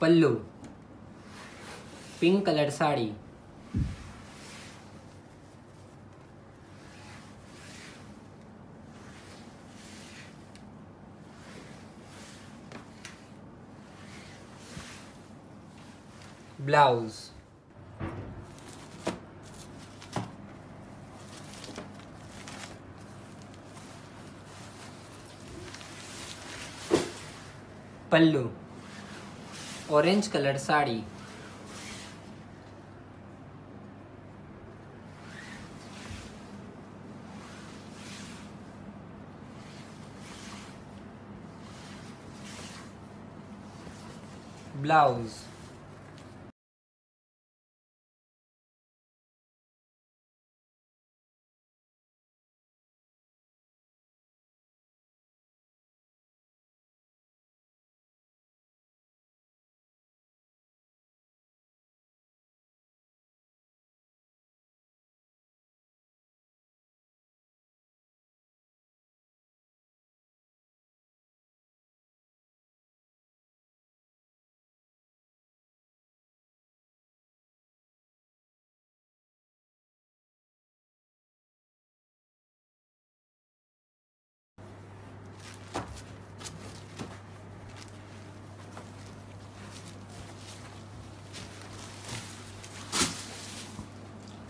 Pallu pink colour sari. Blouse. Pallu. Orange colour sari. Blouse.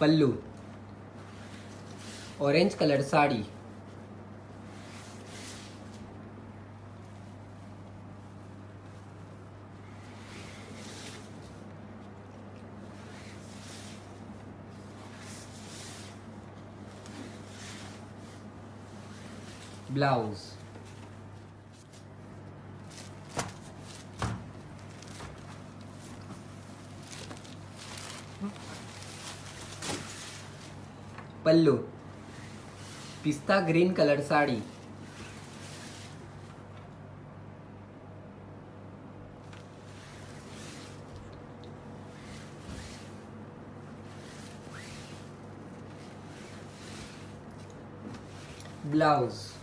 Pallu. Orange colour sari. Blouse pallu पिस्ता green colour sari. Blouse.